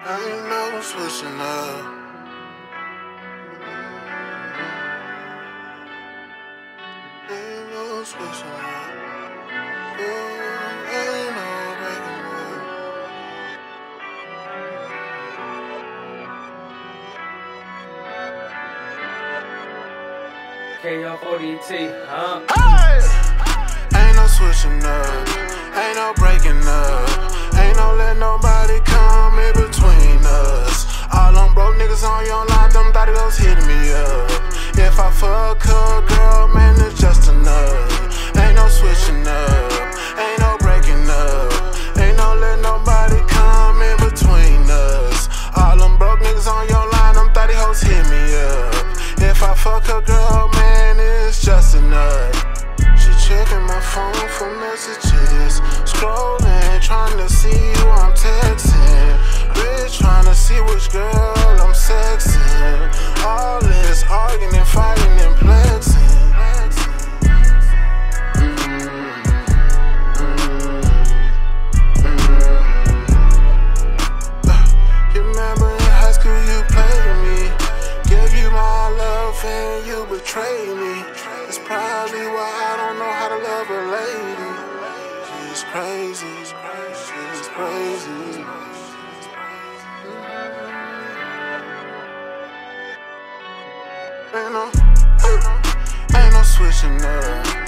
I know switching up. Ain't no switching up. Ooh, ain't no breaking up. K. O. D. T. huh? Hey! Ain't no switching up. Ain't no breaking up. Ain't no let nobody. on your line, them thotty those hitting me up. betray me. That's probably why I don't know how to love a lady. She's crazy. She's crazy. Ain't no, ain't no switching up.